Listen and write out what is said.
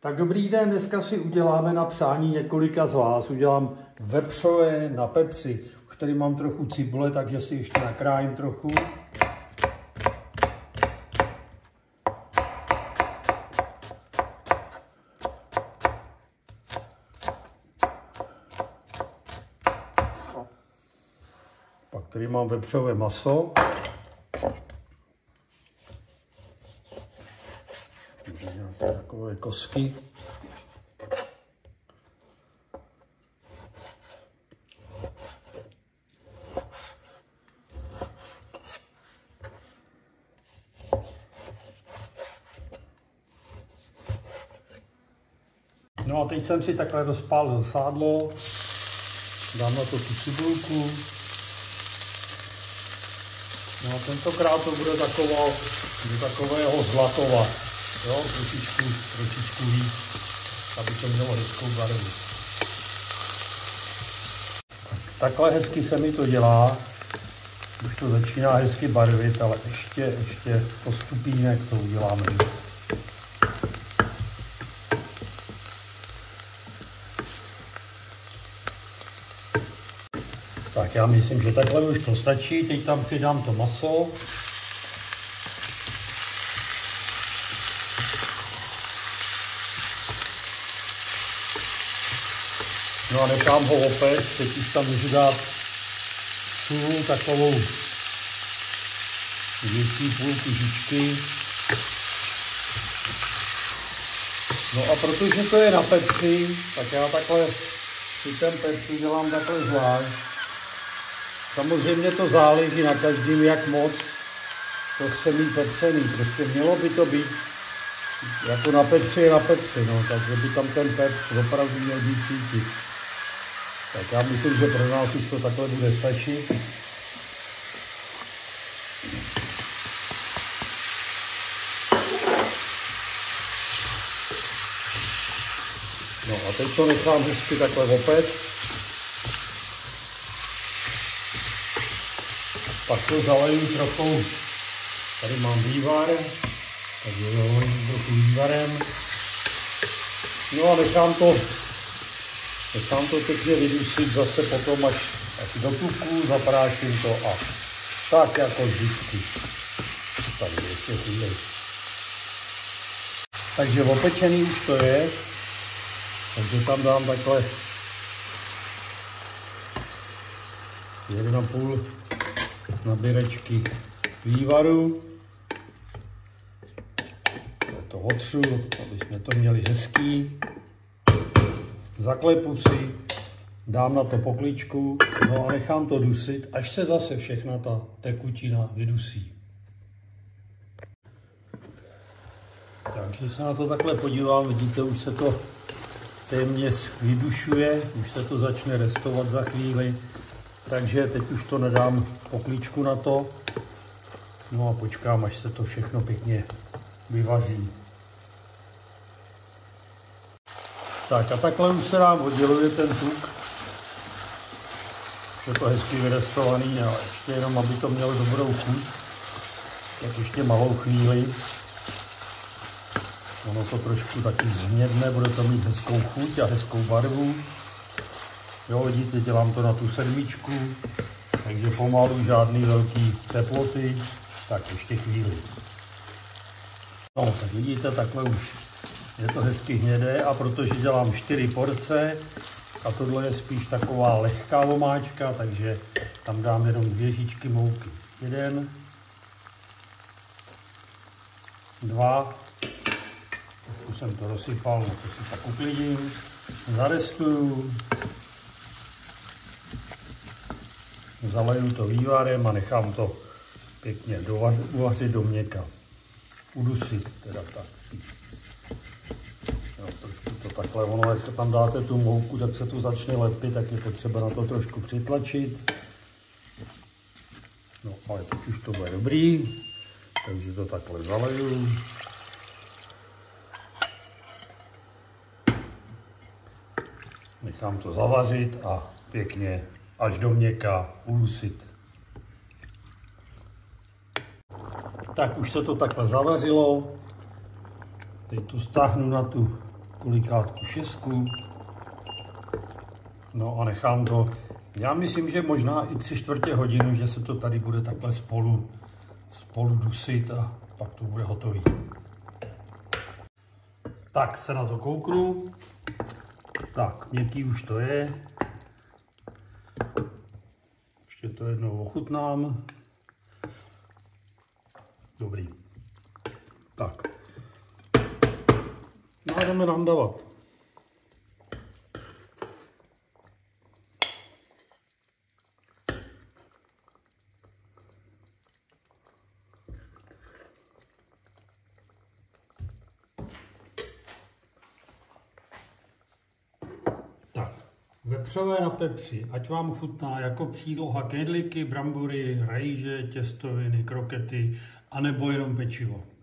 Tak dobrý den, dneska si uděláme na přání několika z vás. Udělám vepřové na pepři. Už tady mám trochu cibule, takže si ještě nakrájím trochu. Pak tady mám vepřové maso. Takové kosky. No a teď jsem si takhle rozpálil sádlo, dám na to tu cibulku. No a tentokrát to bude taková, do takového zlatova jo, trošičku, trošičku víc, aby to mělo hezkou barvu. Takhle hezky se mi to dělá, už to začíná hezky barvit, ale ještě, ještě to stupínek to uděláme. Tak já myslím, že takhle už to stačí. Teď tam přidám to maso. No a nechám ho opět, teď už tam můžu dát půl takovou větší půl kužičky. No a protože to je na pepři, tak já takhle si ten pepři dělám takhle zvlášť. Samozřejmě to záleží na každým, jak moc to chce mít pepřený. Prostě mělo by to být jako na pepři na pepři, no, takže by tam ten pepř opravdu měl být cítit. Tak já myslím, že pro nás už to takhle bude stačit. No a teď to nechám hezky takhle opět. Pak to zaleju trochu, tady mám vývar, takže zalejím trochu vývarem. No a nechám to Nechám to pěkně vydusit zase potom, až, až do tuku, zapráším to a tak jako vždycky. Tady ještě chvíli. Takže opečený už to je, takže tam dám takhle půl nabíračky vývaru. To otřu, aby jsme to měli hezký zaklepu si, dám na to pokličku, no a nechám to dusit, až se zase všechna ta tekutina vydusí. Takže se na to takhle podívám, vidíte, už se to téměř vydušuje, už se to začne restovat za chvíli, takže teď už to nedám pokličku na to, no a počkám, až se to všechno pěkně vyvaří. Tak a takhle už se nám odděluje ten tuk. Je to hezky vyrestovaný a ještě jenom, aby to mělo dobrou chuť, tak ještě malou chvíli. Ono to trošku taky změdne, bude to mít hezkou chuť a hezkou barvu. Jo, vidíte, dělám to na tu sedmičku, takže pomalu žádný velký teploty, tak ještě chvíli. No, tak vidíte, takhle už je to hezky hnědé a protože dělám 4 porce a tohle je spíš taková lehká vomáčka, takže tam dám jenom dvě žíčky mouky. Jeden, dva, už jsem to rozsypal, to si tak uklidím, zarestuju, zaleju to vývarem a nechám to pěkně uvařit do měka. Udusit teda tak takhle ono, jak to tam dáte tu mouku, tak se to začne lepit, tak je potřeba na to trošku přitlačit. No ale teď už to bude dobrý, takže to takhle zaleju. Nechám to zavařit a pěkně až do měka udusit. Tak už se to takhle zavařilo. Teď tu stáhnu na tu kolikátku šestku. No a nechám to, já myslím, že možná i tři čtvrtě hodinu, že se to tady bude takhle spolu, spolu dusit a pak to bude hotový. Tak se na to kouknu. Tak, měkký už to je. Ještě to jednou ochutnám. Dobrý. Tak. Nandavat. Tak, vepřové na pepři, ať vám chutná jako příloha kedliky, brambory, rajže, těstoviny, krokety, anebo jenom pečivo.